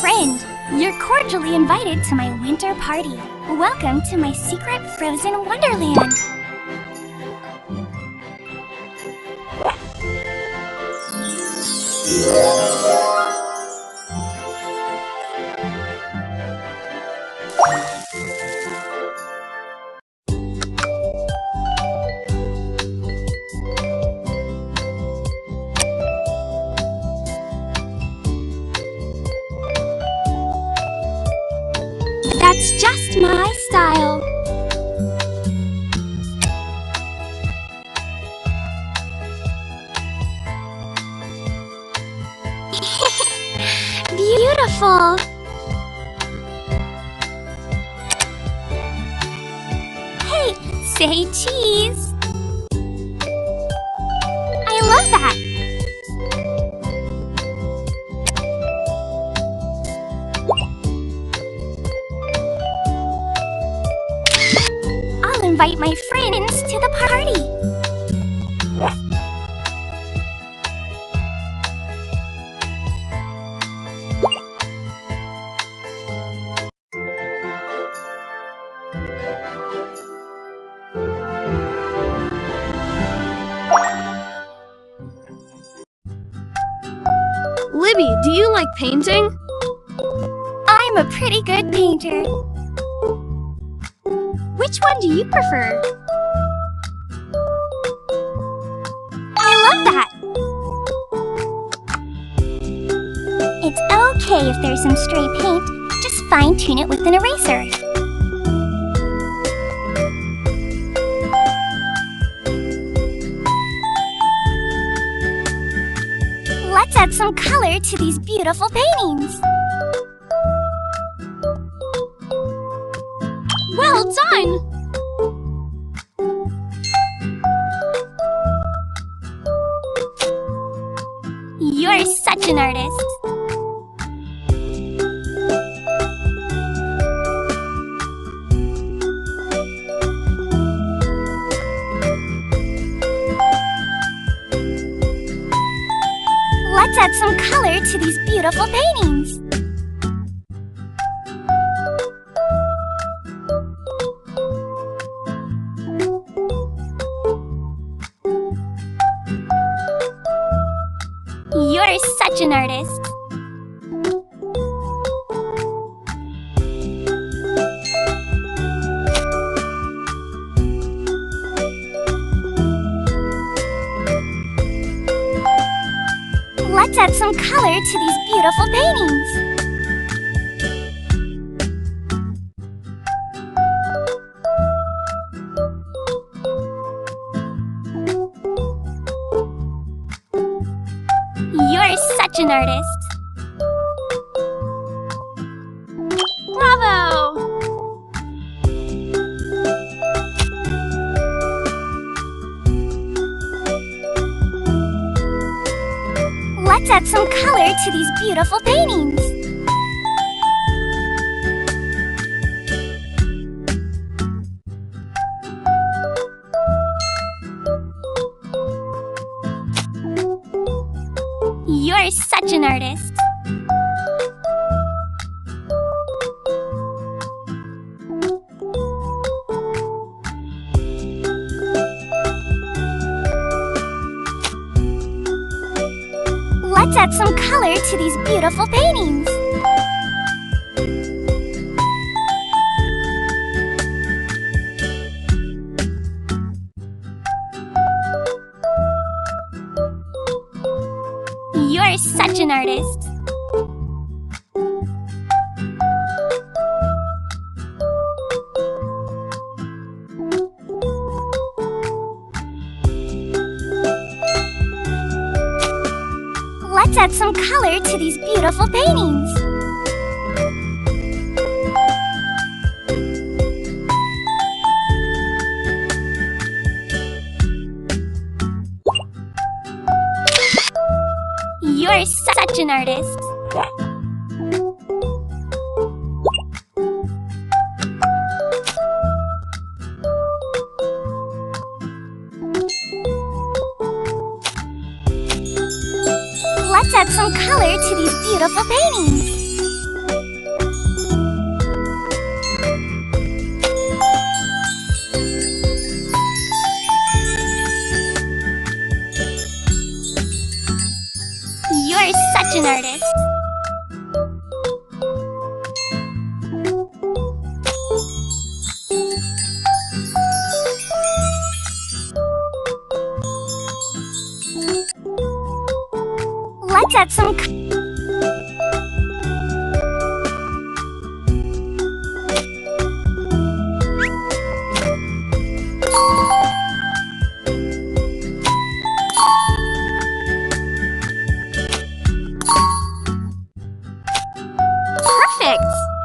Friend, you're cordially invited to my winter party. Welcome to my secret frozen wonderland. That's just my style. Invite my friends to the party. Libby, do you like painting? I'm a pretty good painter. Which one do you prefer? I love that. It's okay if there's some stray paint. Just fine tune it with an eraser. Let's add some color to these beautiful paintings. Well done! An artist. Let's add some color to these beautiful paintings. Artist. Let's add some color to these beautiful paintings. Artist. Bravo! Let's add some color to these beautiful paintings. To these beautiful paintings. You're such an artist. Color to these beautiful paintings. You're such an artist. Let's add some color to these beautiful paintings. Some Perfect!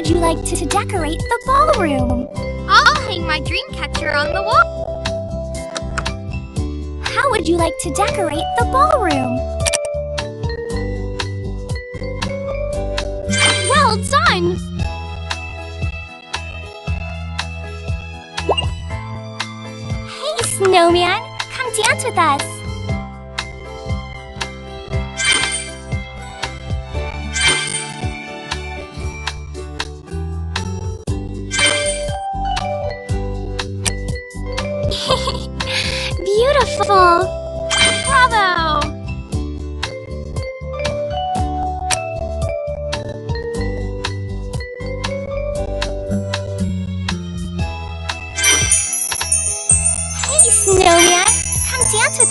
Would you like to decorate the ballroom? I'll hang my dream catcher on the wall. How would you like to decorate the ballroom? Well done! Hey, snowman! Come dance with us!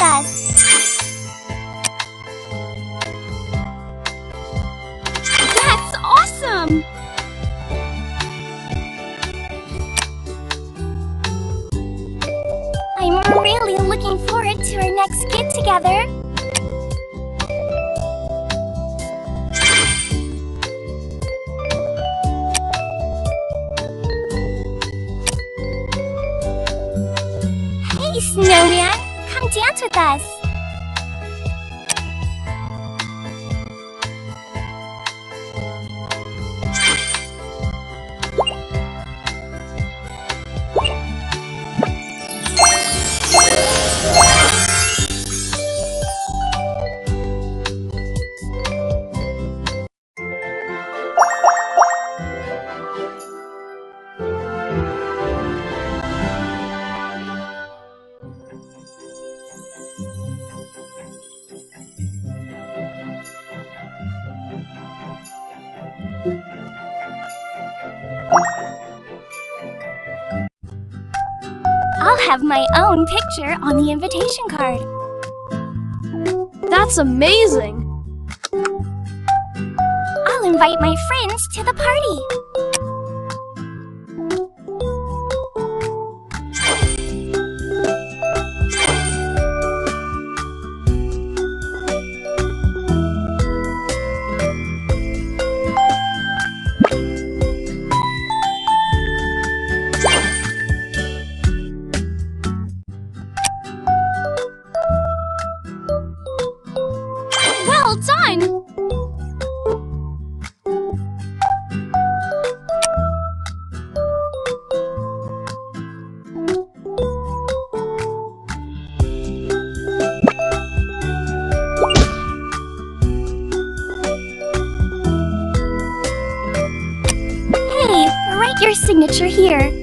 Us! With us! I'll have my own picture on the invitation card. That's amazing! I'll invite my friends to the party. Signature here.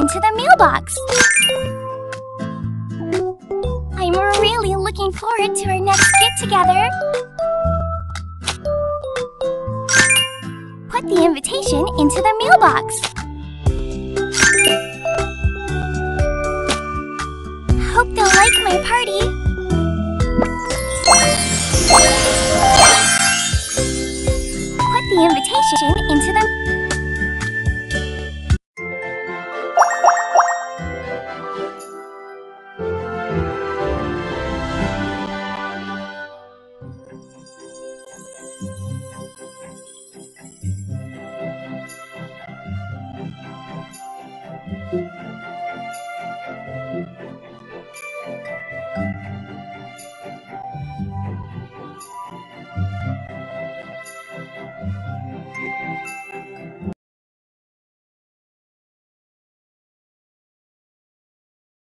Into the mailbox. I'm really looking forward to our next get together. Put the invitation into the mailbox. Hope they'll like my party.